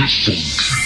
Funky.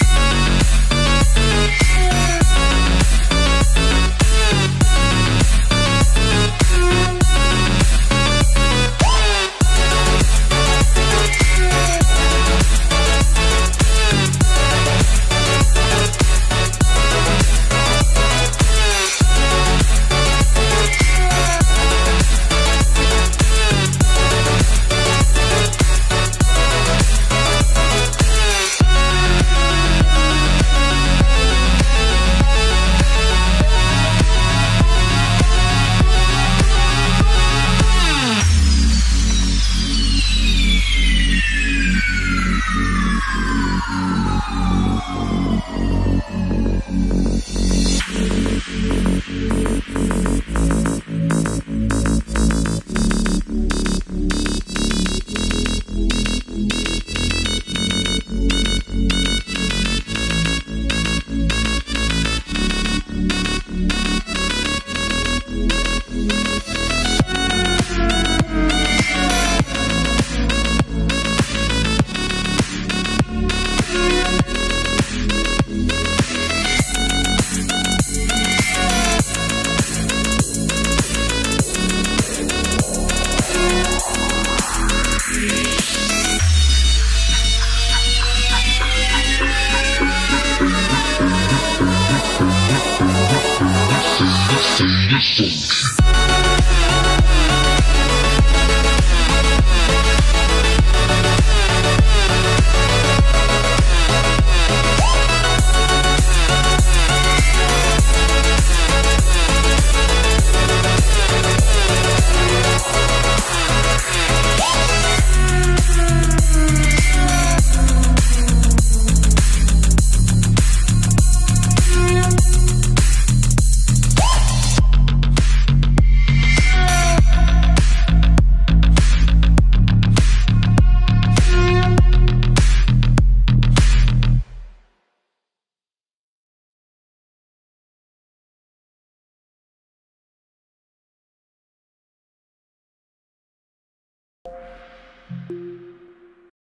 say.